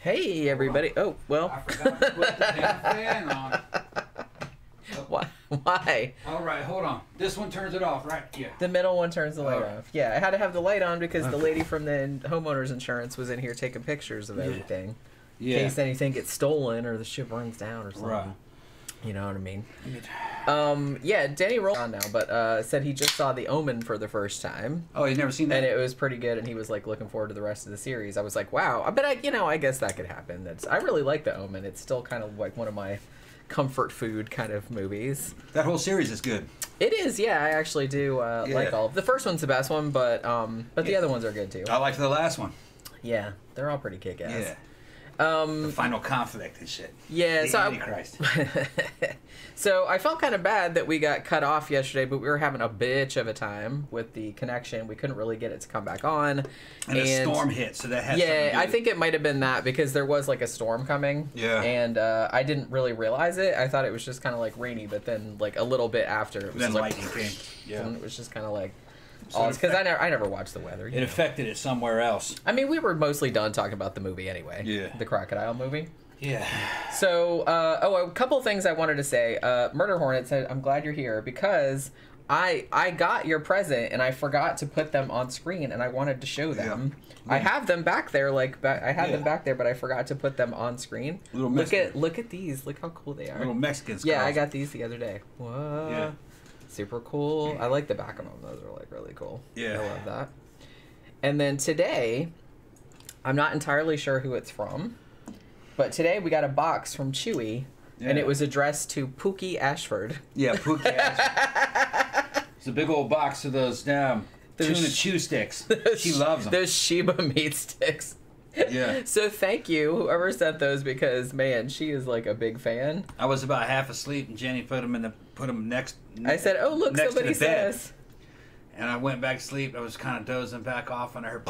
Hey everybody. Oh well. I forgot to put the damn fan on. Why? Why? All right, hold on. This one turns it off, right? Yeah. The middle one turns the light Alright. off. Yeah, I had to have the light on because the lady from the homeowners insurance was in here taking pictures of Yeah. Everything. In Yeah. case anything gets stolen or the ship runs down or something. Right. You know what I mean? Um, yeah, Danny rolled on now, but uh, said he just saw The Omen for the first time, Oh, you've never seen that? and it was pretty good, and he was like looking forward to the rest of the series. I was like, wow, but I, you know, I guess that could happen. That's I really like The Omen. It's still kind of like one of my comfort food kind of movies. that whole series is good. It is, yeah. I actually do uh, Yeah. like all. The first one's the best one, but um, but the Yeah. other ones are good too. I liked the last one. Yeah, they're all pretty kick ass. Yeah. Um, The final conflict and shit. yeah. the So I- so I felt kind of bad that we got cut off yesterday, but we were having a bitch of a time with the connection. We couldn't really get it to come back on. And, a storm hit, so that had Yeah, I think it might have been that because there was like a storm coming. Yeah. And uh, I didn't really realize it. I thought it was just kind of like rainy, but then like a little bit after it was then like, lightning came. Yeah. and it was just kind of like. So Oh, it's because I never, I never watched the weather. It know. affected it somewhere else. I mean, we were mostly done talking about the movie anyway. Yeah. The crocodile movie. Yeah. So, uh, oh, a couple things I wanted to say. Uh, Murder Hornet said, "I'm glad you're here because I I got your present and I forgot to put them on screen and I wanted to show them. I have them back there, like ba- I had them back there, but I forgot to put them on screen. Little look Mexican- at look at these. Look how cool they are. Little Mexicans. yeah, I got these the other day. What? Yeah. Super cool. I like the back of them. Those are like really cool. Yeah. I love that. And then today, I'm not entirely sure who it's from, but today we got a box from Chewy, and it was addressed to Pookie Ashford. Yeah, Pookie. Ashford. it's a big old box of those damn Those tuna chew sticks. she loves them. Those Sheba meat sticks. Yeah. So thank you, whoever sent those, because man, she is like a big fan. I was about half asleep, and Jenny put them in the put them next. I said, "Oh look, somebody says." And I went back to sleep. I was kind of dozing back off, and I heard,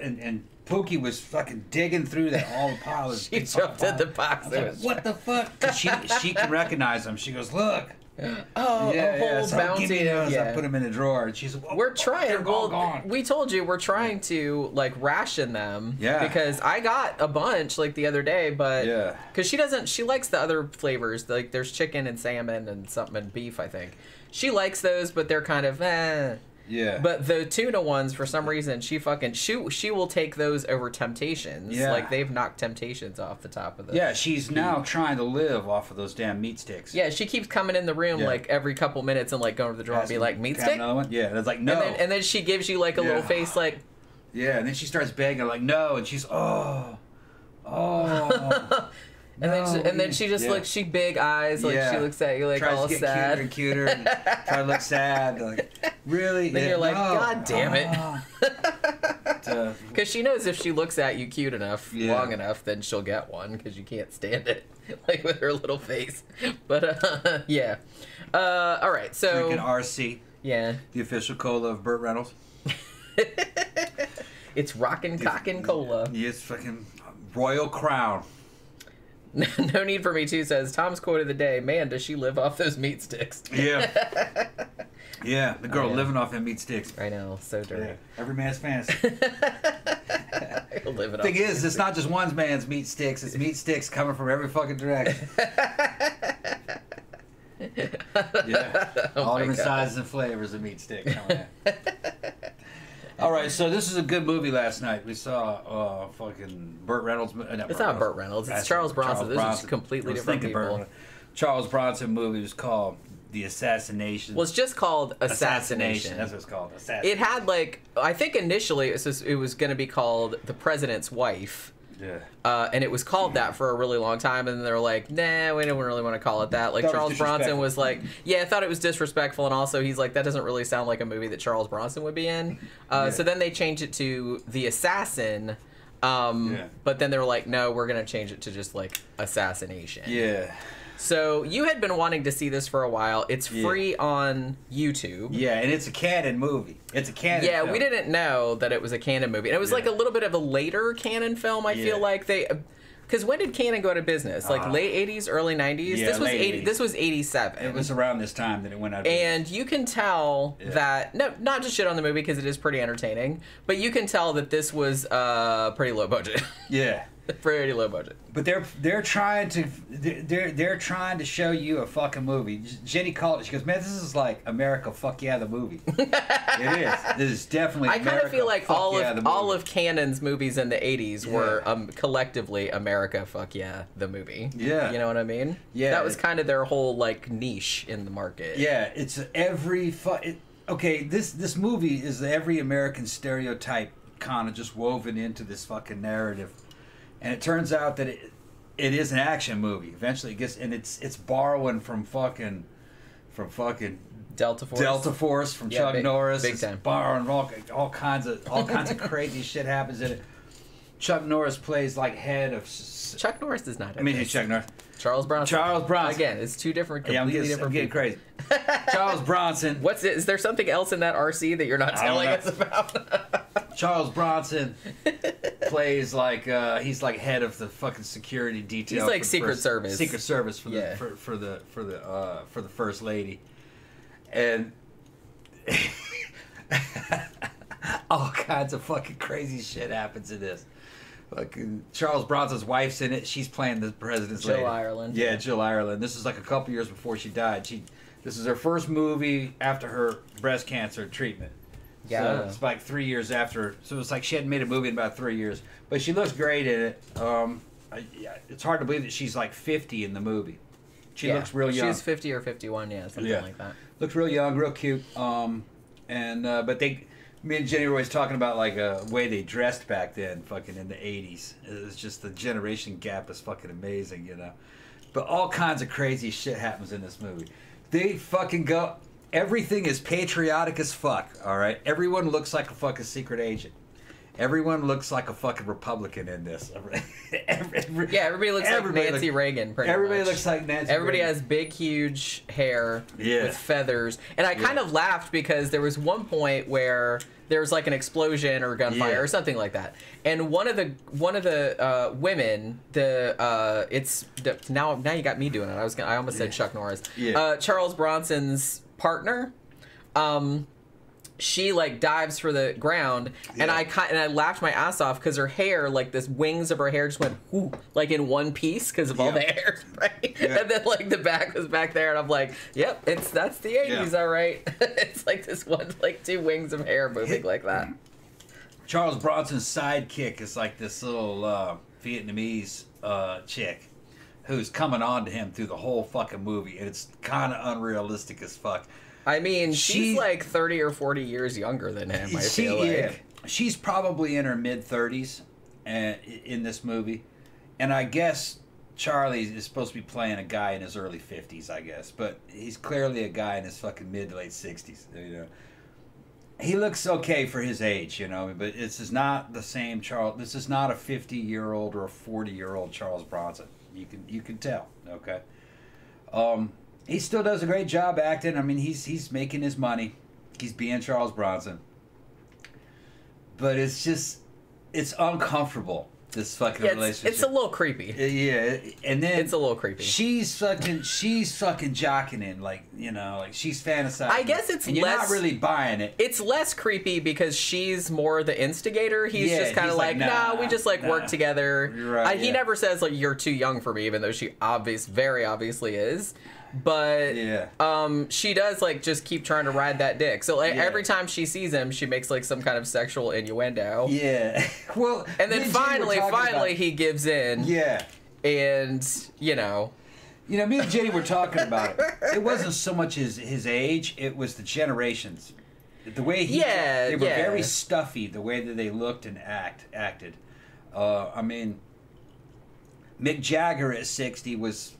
and and Pookie was fucking digging through that all the piles. She jumped in the box. Like, what the fuck? she she can recognize them. She goes, look. Oh, yeah, a whole yeah. So bounty. give me those. yeah. I put them in a drawer, and she's. Oh, We're trying. They're all Well, gone. we told you we're trying to like ration them. Yeah. Because I got a bunch like the other day, but Yeah. because she doesn't, she likes the other flavors. Like there's chicken and salmon and something and beef. I think she likes those, but they're kind of eh. Yeah. But the tuna ones, for some reason, she fucking she she will take those over Temptations. Yeah. Like they've knocked Temptations off the top of the. yeah, she's now trying to live off of those damn meat sticks. Yeah, she keeps coming in the room Yeah. like every couple minutes and like going to the drawer and be like meat stick. Another one? Yeah, and it's like no. And then, and then she gives you like a little face like, yeah, and then she starts begging like no, and she's oh, oh. and then she, and then she just yeah. looks she big eyes like Yeah. she looks at you like tries all to get sad. cuter and cuter and try to look sad. Like really? Then Yeah, you're like, no. God damn it. Ah. Because she knows if she looks at you cute enough, Yeah. long enough, then she'll get one because you can't stand it, like with her little face. But uh, yeah, uh, all right. So drinking RC, yeah, the official cola of Burt Reynolds. it's rockin' cockin' cola. Yes, fucking Royal Crown. no need for me too says Tom's quote of the day. Man, does she live off those meat sticks? Yeah. Yeah, the girl Oh, yeah. living off them meat sticks. I know, so Yeah, dirty. every man's fantasy. Live it Thing is, it's not just one man's meat sticks. It's meat sticks coming from every fucking direction. Yeah, Oh all different God. sizes and flavors of meat stick. All right, so this is a good movie. Last night we saw uh, fucking Burt Reynolds. Uh, not It's not Burt Reynolds, it's Charles Bronson. Those are completely I was different thinking Burt people. Charles Bronson movie was called The Assassination. Well, it's just called assassination. That's what it's called. Assassination. It had like I think initially it was it was going to be called the president's wife, Yeah. uh, and it was called that for a really long time. And they were like, Nah, we don't really want to call it that. Like That was Charles Bronson was like, Yeah, I thought it was disrespectful, and also he's like, That doesn't really sound like a movie that Charles Bronson would be in. Uh, Yeah. So then they changed it to the assassin. Um, Yeah. But then they were like, No, we're gonna change it to just like assassination. Yeah. So you had been wanting to see this for a while. It's Yeah. free on YouTube. Yeah, and it's a Cannon movie. It's a Cannon. Yeah, film. we didn't know that it was a Cannon movie. And it was like a little bit of a later Cannon film, I Yeah. feel like they Because when did Cannon go out of business? Like Ah. late '80s, early '90s. Yeah, this was late 80. 80s. This was '87. It was around this time that it went out. of and you can tell Yeah. that no, not just shit on the movie because it is pretty entertaining, but you can tell that this was uh pretty low budget, yeah. pretty low budget. But they're they're trying to they're they're trying to show you a fucking movie. Jenny called it. She goes, "Man, this is like America. Fuck yeah, the movie. it is. This is definitely. I kind of feel like all yeah, of all of Cannon's movies in the '80s were um, collectively America. Fuck yeah, the movie. Yeah. you know what I mean. Yeah, that was kind of their whole like niche in the market. Yeah, it's every fu- it, okay. This this movie is every American stereotype kind of just woven into this fucking narrative, and it turns out that it it is an action movie. Eventually, it gets and it's it's borrowing from fucking from fucking Delta Force. Delta Force from Yeah, Chuck big- Norris. big time. Borrowing all, all kinds of all kinds of crazy shit happens in it. Chuck Norris plays like head of. Chuck Norris does not. I mean, he's Chuck Norris. Charles Bronson. Charles Bronson. Again, it's two different, Yeah, I'm completely getting, I'm different getting people. crazy. Charles Bronson. What's it? Is there something else in that RC that you're not telling us about? Charles Bronson plays like uh, he's like head of the fucking security detail. He's like Secret first- Service. Secret Service for Yeah. the for, for the for the uh, for the first lady, and all kinds of fucking crazy shit happens in this. Fucking Charles Bronson's wife's in it. She's playing the president's Jill lady. Ireland. Yeah, Jill Ireland. This is like a couple years before she died. She this is her first movie after her breast cancer treatment. Yeah. So it's like three years after. So it's like she hadn't made a movie in about three years. But she looks great in it. Um, I, it's hard to believe that she's like 50 in the movie. She Yeah. looks real young. She's 50 or 51, yeah, something Yeah. like that. looks real young, real cute. Um, and uh, but they, me and Jenny were always talking about like a way they dressed back then, fucking in the 80s. It was just the generation gap is fucking amazing, you know. But all kinds of crazy shit happens in this movie. They fucking go. Everything is patriotic as fuck. All right. Everyone looks like a fucking secret agent. Everyone looks like a fucking Republican in this. Every- every- Yeah, everybody looks everybody like Nancy look- Reagan. Pretty Everybody much. looks like Nancy. Everybody Reagan. has big, huge hair Yeah. with feathers, and I kind of laughed because there was one point where there was like an explosion or gunfire Yeah. or something like that, and one of the one of the uh, women, the uh, it's now now you got me doing it. I was gonna, I almost said Chuck Norris. Yeah. Uh, Charles Bronson's partner. Um, she like dives for the ground and I and I laughed my ass off because her hair like this wings of her hair just went whoo, like in one piece because of all the hair Yeah. and then like the back was back there and I'm like yep it's that's the 80s Yeah. all right it's like this one like two wings of hair moving like that Charles Bronson's sidekick is like this little uh, Vietnamese uh, chick who's coming on to him through the whole fucking movie, and it's kind of unrealistic as fuck. I mean she's like 30 or 40 years younger than him I She- feel like yeah, she's probably in her mid thirties, and uh, in this movie, and I guess Charlie is supposed to be playing a guy in his early fifties, I guess, but he's clearly a guy in his fucking mid to late sixties. You know, he looks okay for his age, you know, but this is not the same Charles. This is not a fifty-year-old or a forty-year-old Charles Bronson. You can you can tell, okay. Um, he still does a great job acting. I mean, he's he's making his money. He's being Charles Bronson. But it's just it's uncomfortable. This fucking Yeah, it's, relationship. it's a little creepy Uh, yeah, and then it's a little creepy She's fucking, she's fucking jocking in, like you know, like she's fantasizing. I guess it's and you're not less- really buying it. it's less creepy because she's more the instigator. He's Yeah, just kind of like, like, nah, nah, we just like nah. work together. Right, I- He never says like you're too young for me, even though she obvious, very obviously is. But Yeah. um, she does like just keep trying to ride that dick. So like Yeah. every time she sees him, she makes like some kind of sexual innuendo. Yeah. well, And then me Jenny were finally, finally, about- he gives in, Yeah. and you know, You know, me and Jenny were talking about it. It wasn't so much his his age; it was the generations. The way he, Yeah, they were yeah. very stuffy. The way that they looked and act acted. Uh, I mean, Mick Jagger at sixty was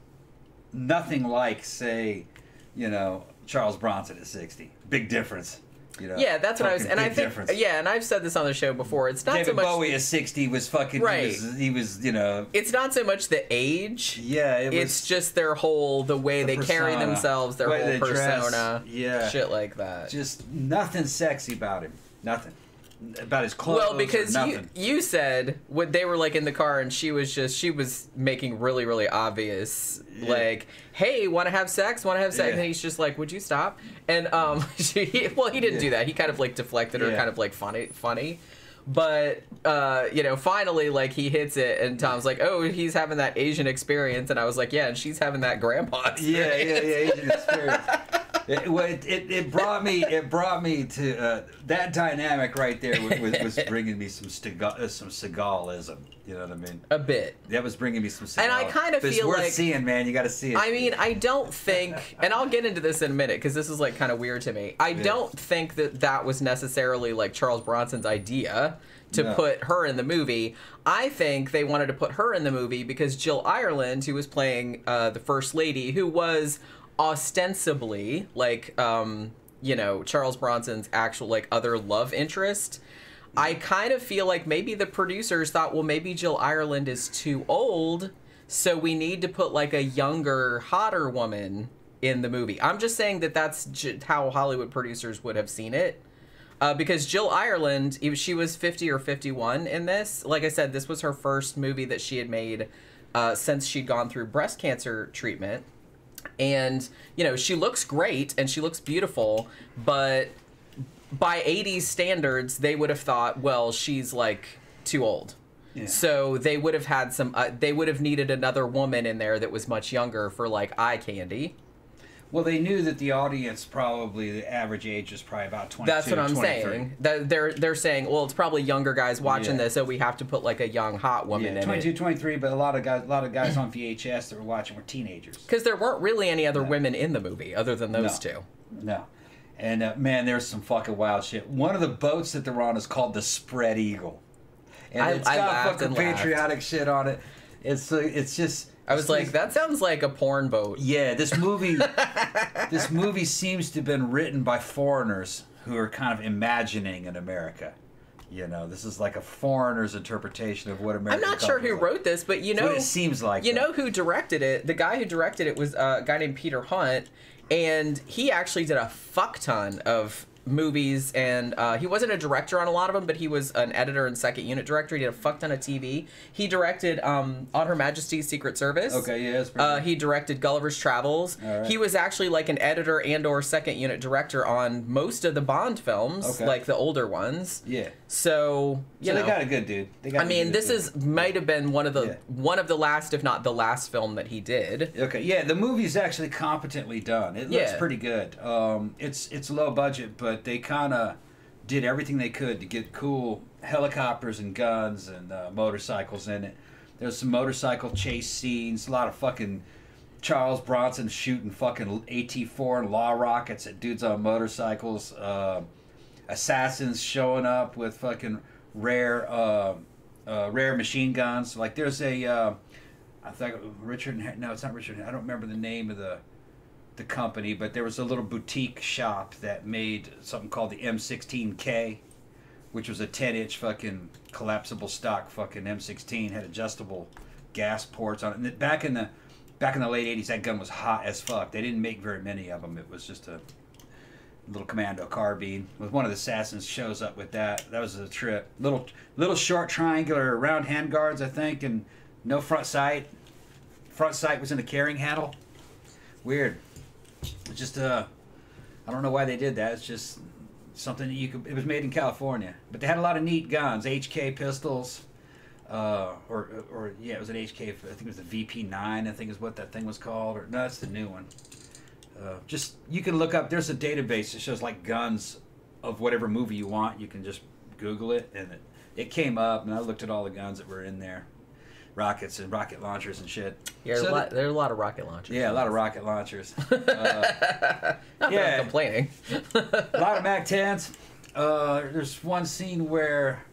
nothing like, say, you know, Charles Bronson at sixty. Big difference. You know, yeah, that's what I was, and I think, difference. yeah, and I've said this on the show before. It's not David so much. Bowie at sixty was fucking Right. He was, he was, you know, it's not so much the age. yeah. It was, it's just their whole the way the they carry themselves, their whole they dress, persona, yeah. shit like that. just nothing sexy about him. Nothing. About his clothes. Well, because you you said when they were like in the car and she was just she was making really really obvious Yeah. like hey want to have sex want to have sex Yeah. and he's just like would you stop and um she well he didn't do that he kind of like deflected her Yeah. kind of like funny funny but uh you know finally like he hits it and Tom's like oh he's having that Asian experience and I was like yeah and she's having that grandpa Yeah, yeah, yeah. Asian experience. It, it, it, it brought me it brought me to uh, that dynamic right there was, was, bringing me some Seagal, uh, some Seagalism. You know what I mean? a bit That was bringing me some. And I kinda But it's worth like- seeing, man. You got to see it. I mean, I don't think, and I'll get into this in a minute because this is like kind of weird to me. I Yeah. don't think that that was necessarily like Charles Bronson's idea to No. put her in the movie. I think they wanted to put her in the movie because Jill Ireland, who was playing uh, the first lady, who was ostensibly like, um, you know, Charles Bronson's actual like other love interest. I kind of feel like maybe the producers thought, well, maybe Jill Ireland is too old, so we need to put like a younger, hotter woman in the movie. I'm just saying that that's how Hollywood producers would have seen it. Uh, because Jill Ireland, she was 50 or 51 in this. Like I said, this was her first movie that she had made uh, since she'd gone through breast cancer treatment. And, you know, she looks great and she looks beautiful, but by 80s standards, they would have thought, well, she's like too old. Yeah. So they would have had some, uh, they would have needed another woman in there that was much younger for like eye candy. Well, they knew that the audience probably the average age is probably about twenty. That's what I'm saying. That they're they're saying, well, it's probably younger guys watching Yeah. this, so we have to put like a young hot woman Yeah, in 22, it. 23, but a lot of guys, a lot of guys on VHS that were watching were teenagers. Because there weren't really any other No. women in the movie other than those No. two. No. And uh, man, there's some fucking wild shit. One of the boats that they're on is called the Spread Eagle, and I- it's I got laughed fucking and laughed. patriotic shit on it. It's uh, it's just. I was like, that sounds like a porn boat. Yeah, this movie, this movie seems to have been written by foreigners who are kind of imagining an America. You know, this is like a foreigner's interpretation of what America. I'm not sure who wrote this, but you know, it seems like. you know who directed it? The guy who directed it was uh, a guy named Peter Hunt, and he actually did a fuck ton of movies and uh, he wasn't a director on a lot of them but he was an editor and second unit director he did a fuck ton of tv he directed um, on her majesty's secret service Okay, yeah, that's pretty uh, he directed gulliver's travels right. he was actually like an editor and or second unit director on most of the bond films Okay. like the older ones yeah. so yeah, So they got a good dude. They got i mean, this dude. is might have been one of the Yeah. one of the last, if not the last, film that he did. Okay, yeah, the movie's actually competently done. It looks Yeah. pretty good. Um, it's it's low budget, but they kind of did everything they could to get cool helicopters and guns and uh, motorcycles in it. There's some motorcycle chase scenes, a lot of fucking Charles Bronson shooting fucking AT-4 and law rockets at dudes on motorcycles. Uh, assassins showing up with fucking rare uh, uh, rare machine guns. Like there's a uh, I think Richard. No, it's not Richard. I don't remember the name of the the company, but there was a little boutique shop that made something called the M16K, which was a 10 inch fucking collapsible stock fucking M16 had adjustable gas ports on it. And back in the back in the late 80s, that gun was hot as fuck. They didn't make very many of them. It was just a little commando carbine with one of the assassins shows up with that that was a trip little little short triangular round handguards i think and no front sight front sight was in the carrying handle weird it's just uh i don't know why they did that it's just something that you could it was made in california but they had a lot of neat guns hk pistols uh, or, or yeah, it was an HK. I think it was the VP9. I think is what that thing was called. Or no, that's the new one. Uh, just you can look up. There's a database that shows like guns of whatever movie you want. You can just Google it, and it, it came up, and I looked at all the guns that were in there, rockets and rocket launchers and shit. Yeah, there's, So a lot, the- there's a lot of rocket launchers. yeah, a lot of rocket launchers. Uh, Not Yeah. I'm complaining. a lot of Mac 10s. Uh, there's one scene where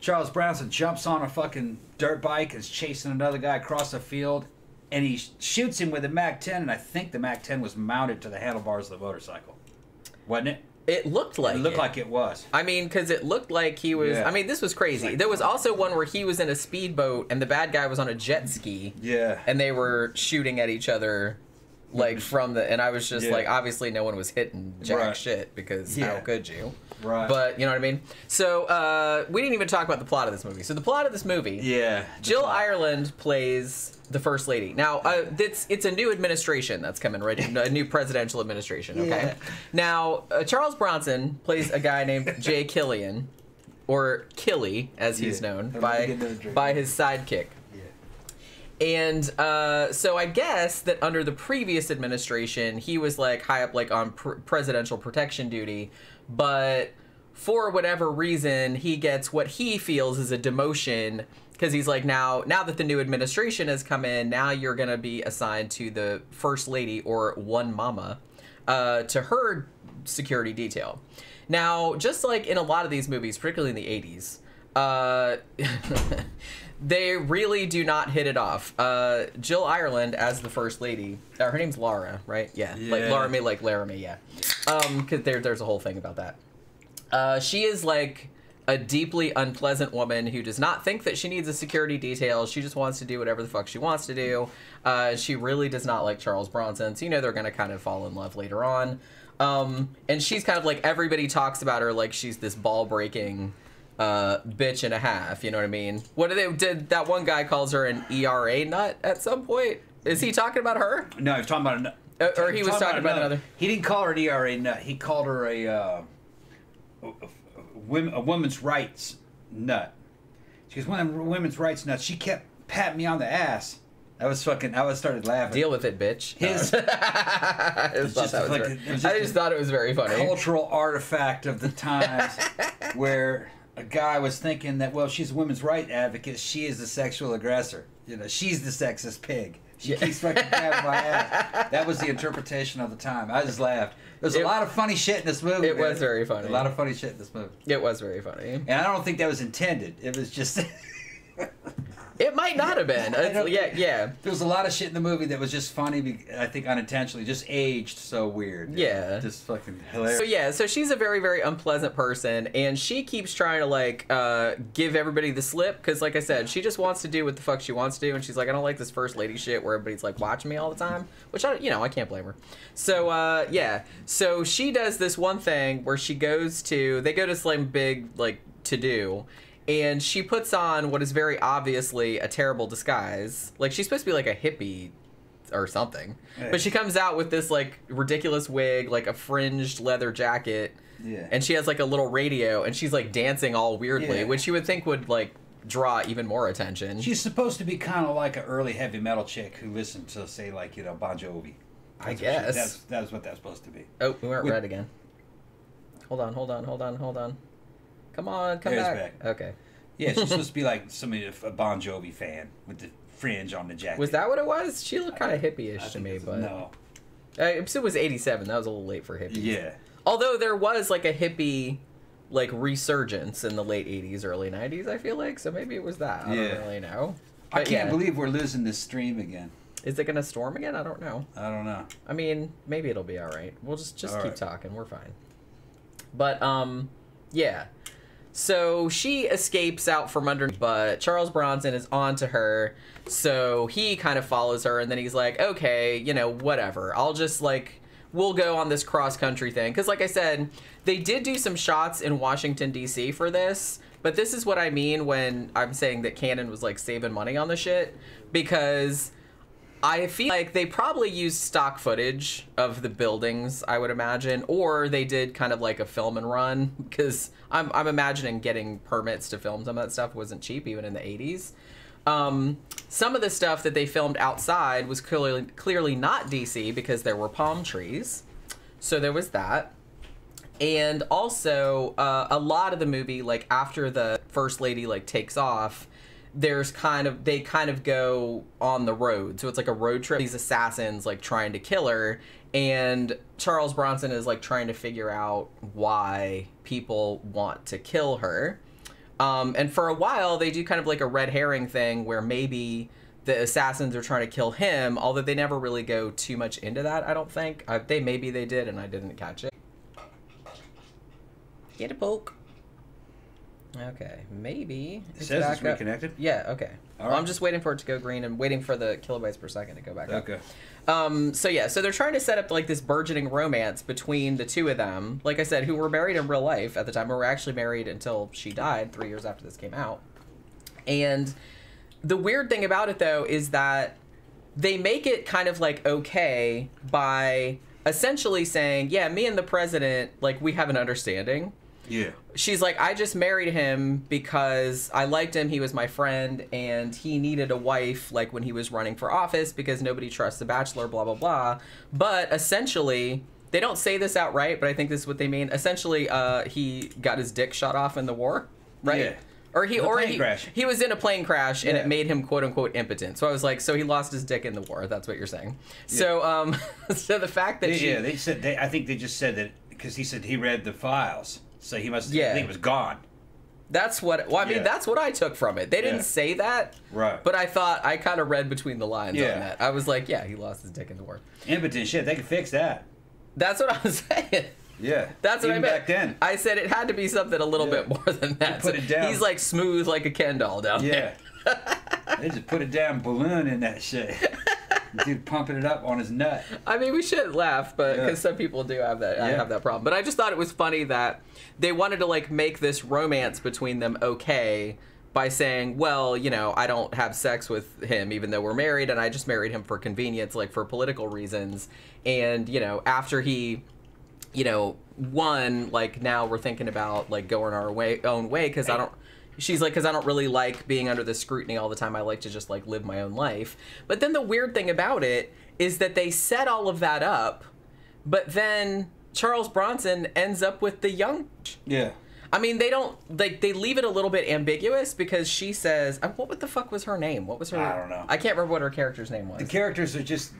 Charles Bronson jumps on a fucking dirt bike and is chasing another guy across the field, and he shoots him with a Mac 10, and I think the Mac 10 was mounted to the handlebars of the motorcycle, wasn't it? It looked like It looked it. like it was. I mean, because it looked like he was. Yeah. I mean, this was crazy. Like- there was also one where he was in a speedboat and the bad guy was on a jet ski, Yeah. and they were shooting at each other, like from the. And I was just Yeah. like, obviously, no one was hitting jack Right. shit because Yeah. how could you? Right. But you know what I mean. So uh, we didn't even talk about the plot of this movie. So the plot of this movie. Yeah. Jill Ireland plays the first lady. Now, uh, it's it's a new administration that's coming, right? A new presidential administration. Okay. Yeah. Now, uh, Charles Bronson plays a guy named Jay Killian, or Killy, as he's known by gonna get another by his sidekick. And uh, so I guess that under the previous administration, he was like high up, like on pr- presidential protection duty, but for whatever reason, he gets what he feels is a demotion because he's like now now that the new administration has come in, now you're gonna be assigned to the first lady or one mama, uh, to her security detail. Now, just like in a lot of these movies, particularly in the '80s, uh, they really do not hit it off. Uh, Jill Ireland as the first lady, uh, her name's Laura, right? Yeah, like Yeah. Laura May, like Laramie, yeah. Um, because there, there's a whole thing about that. Uh, she is like a deeply unpleasant woman who does not think that she needs a security detail. She just wants to do whatever the fuck she wants to do. Uh, she really does not like Charles Bronson, so you know they're gonna kind of fall in love later on. Um, and she's kind of like everybody talks about her like she's this ball breaking uh, bitch and a half. You know what I mean? What did they did? That one guy calls her an ERA nut at some point. Is he talking about her? No, he was talking about an, Uh, or he was talking about another- He didn't call her an ERA nut. He called her a, uh, a, a, women's rights nut. She goes, "One of them women's rights nuts." She kept patting me on the ass. I was fucking. I was started laughing. Deal with it, bitch. His I just, thought that was like- very- was I just just thought it was very funny. cultural artifact of the times, where a guy was thinking that well, she's a women's rights advocate. She is the sexual aggressor. You know, she's the sexist pig. She Yeah. keeps fucking grabbing my ass. That was the interpretation of the time. I just laughed. There's a lot of funny shit in this movie. it man. was very funny. A lot of funny shit in this movie. It was very funny. And I don't think that was intended. It was just. It might not have been. I It's- don't- yeah, yeah. There was a lot of shit in the movie that was just funny. I think unintentionally, just aged so weird. Yeah. just fucking hilarious. So yeah, so she's a very very unpleasant person, and she keeps trying to like uh, give everybody the slip because, like I said, she just wants to do what the fuck she wants to do, and she's like, I don't like this first lady shit where everybody's like watching me all the time, which I you know I can't blame her. So uh, yeah, so she does this one thing where she goes to they go to some big like to do. And she puts on what is very obviously a terrible disguise. Like she's supposed to be like a hippie or something. But she comes out with this like ridiculous wig, like a fringed leather jacket, Yeah. and she has like a little radio, and she's like dancing all weirdly, Yeah. which you would think would like draw even more attention. She's supposed to be kind of like an early heavy metal chick who listened to, say, like you know, Bon Jovi. I That's she- guess. that's that's what that's supposed to be. oh, we weren't With- red again. Hold on, hold on, hold on, hold on. Come on, come There's back. back. Okay. Yeah, she's supposed to be like somebody a Bon Jovi fan with the fringe on the jacket. Was that what it was? She looked kind of hippie-ish to me, but no. uh, it was '87. That was a little late for hippies. Yeah. Although there was like a hippie like resurgence in the late 80s early 90s i feel like so maybe it was that i Yeah. don't really know I can't yeah. believe we're losing this stream again. is it gonna storm again i don't know I don't know. i mean maybe it'll be all right we'll just just All keep right. talking we're fine but um yeah so she escapes out from under but charles bronson is on to her. So he kind of follows her and then he's like okay you know whatever. I'll just like we'll go on this cross country thing. Because like i said they did do some shots in washington d.c for this but this is what i mean when i'm saying that Cannon was like saving money on the shit because I feel like they probably used stock footage of the buildings, I would imagine, or they did kind of like a film and run because I'm, I'm imagining getting permits to film some of that stuff wasn't cheap even in the 80s. Um, some of the stuff that they filmed outside was clearly clearly not DC because there were palm trees, so there was that. And also, uh, a lot of the movie, like after the first lady like takes off, there's kind of they kind of go on the road. So it's like a road trip. These assassins like trying to kill her. And charles bronson is like trying to figure out why people want to kill her. Um, and for a while they do kind of like a red herring thing where maybe the assassins are trying to kill him although they never really go too much into that i don't think. Uh, they maybe they did and i didn't catch it. Get a poke Okay, maybe. It it's says it's back up. reconnected. Yeah, okay. All Well, right. I'm just waiting for it to go green and waiting for the kilobytes per second to go back up. Okay. Um, so yeah, so they're trying to set up like this burgeoning romance between the two of them. Like I said, who were married in real life at the time, or were actually married until she died three years after this came out. And the weird thing about it though is that they make it kind of like okay by essentially saying, yeah, me and the president, like we have an understanding Yeah. she's like, I just married him because I liked him. He was my friend, and he needed a wife, like when he was running for office, because nobody trusts the bachelor, blah, blah, blah. But essentially, they don't say this outright, but I think this is what they mean. Essentially, uh, he got his dick shot off in the war, right? Yeah. Or he, The or he, crash. he was in a plane crash and Yeah. it made him quote unquote impotent. So I was like, so he lost his dick in the war. That's what you're saying. So, um, so the fact that They, she, yeah, they said. They, I think they just said that because he said he read the files, so he must. Yeah. I think it was gone. That's what. Well, I mean, Yeah. that's what I took from it. They didn't Yeah. say that, Right. but I thought I kind of read between the lines Yeah. on that. I was like, yeah, he lost his dick in the war. Impotent shit. They could fix that. That's what I was saying. Yeah. That's what Even I meant. back then. I said it had to be something a little bit more than that. put So it down. He's like smooth like a Ken doll down Yeah. there. they just put a damn balloon in that shit. Dude pumping it up on his nut. I mean, we shouldn't laugh, but Yeah. because some people do have that, I have that problem. But I just thought it was funny that they wanted to like make this romance between them okay by saying, well, you know, I don't have sex with him even though we're married, and I just married him for convenience, like for political reasons. And you know, after he, you know, won, like now we're thinking about like going our way own way because I don't she's like because i don't really like being under the scrutiny all the time i like to just like live my own life but then the weird thing about it is that they set all of that up but then charles bronson ends up with the young Yeah. i mean they don't like they leave it a little bit ambiguous because she says uh, what the fuck was her name what was her I don't know. i can't remember what her character's name was The characters are just.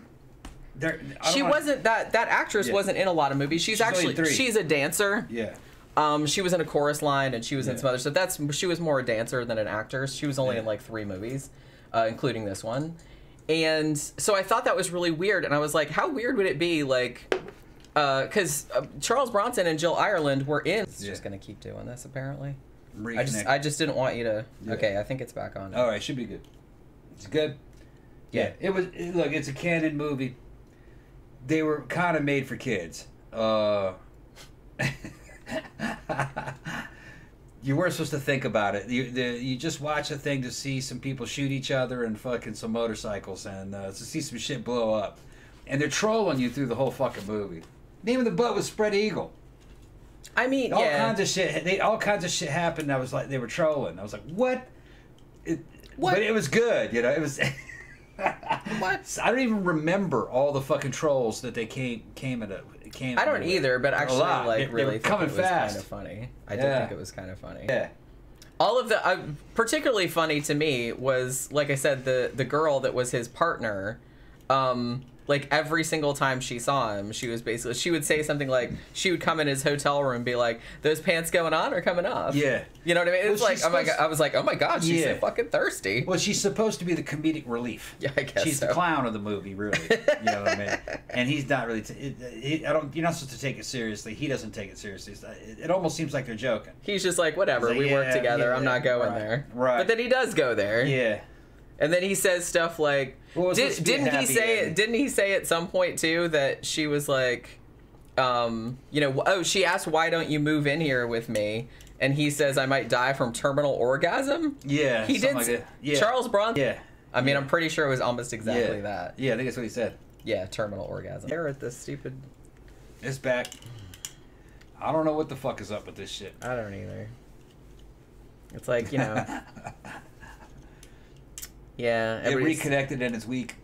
They're. She wanna- wasn't that that actress Yeah. wasn't in a lot of movies she's, She's actually she's a dancer Yeah. Um, she was in a chorus line and she was in some other stuff. That's she was more a dancer than an actor. She was only Yeah. in like three movies, uh, including this one. And so I thought that was really weird. And I was like, how weird would it be, like, because uh, Charles Bronson and Jill Ireland were in. It's Yeah. just gonna keep doing this apparently. I just I just didn't want you to. Yeah. Okay, I think it's back on. All right, it should be good. It's good. Yeah, it was. It, look, it's a Cannon movie. They were kind of made for kids. Uh, you weren't supposed to think about it. You the, you just watch a thing to see some people shoot each other and fucking some motorcycles and uh, to see some shit blow up, and they're trolling you through the whole fucking movie. Name of the butt was Spread Eagle. I mean, All yeah. kinds of shit. They all kinds of shit happened. I was like, they were trolling. I was like, what? It, What? But it was good. You know, it was. What? I don't even remember all the fucking trolls that they came came at. Came. I don't either, but actually, like, really coming it was fast. kind of funny. I did Yeah. think it was kind of funny. Yeah. all of the uh, particularly funny to me was like i said the the girl that was his partner um like every single time she saw him she was basically she would say something like she would come in his hotel room and be like those pants going on or coming off Yeah. you know what i mean it's Well, like oh my god i was like oh my god she's so fucking thirsty Well, she's supposed to be the comedic relief. Yeah, I guess she's the clown of the movie, really. you know what I mean? And he's not really. T- it, he, I don't. You're not supposed to take it seriously. He doesn't take it seriously. It, it almost seems like they're joking. he's just like whatever like, we work yeah, together i'm yeah, not going right, there right. but then he does go there Yeah. And then he says stuff like, it did, supposed to be a didn't he say? ending. Didn't he say at some point too that she was like, um, you know, oh, she asked why don't you move in here with me, and he says I might die from terminal orgasm. Yeah. He did. Like that. Yeah. Charles Bronson. Yeah. I mean, I'm pretty sure it was almost exactly yeah. that. Yeah, I think that's what he said. Yeah, terminal orgasm. There at this stupid. It's back. I don't know what the fuck is up with this shit. I don't either. It's like you know. yeah. it reconnected and it's weak.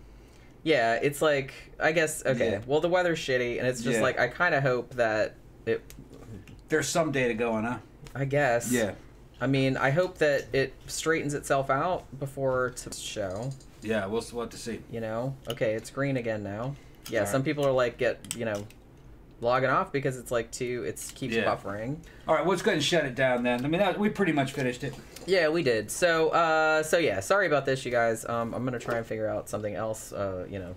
Yeah, it's like I guess okay. Yeah. Well, the weather's shitty, and it's just Yeah. like I kind of hope that it. There's some data going on. I guess. Yeah. I mean, I hope that it straightens itself out before to show. Yeah, we'll, we'll have to see. You know. Okay, it's green again now. Yeah, All some right. people are like get you know, logging off because it's like too. It's keeps Yeah. buffering. All right, let's go ahead and shut it down then. I mean, that, we pretty much finished it. Yeah, we did. So, uh, so yeah, sorry about this, you guys. Um, I'm gonna try and figure out something else. Uh, you know,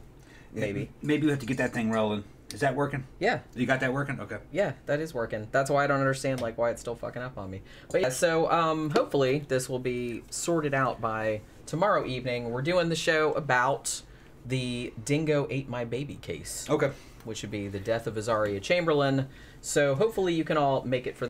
maybe. Maybe we have to get that thing rolling. Is that working? Yeah, You got that working? Okay. yeah, that is working. That's why I don't understand like why it's still fucking up on me. But yeah, so um, hopefully this will be sorted out by tomorrow evening. We're doing the show about the Dingo Ate My Baby case, Okay. Which would be the death of Azaria Chamberlain. So hopefully you can all make it for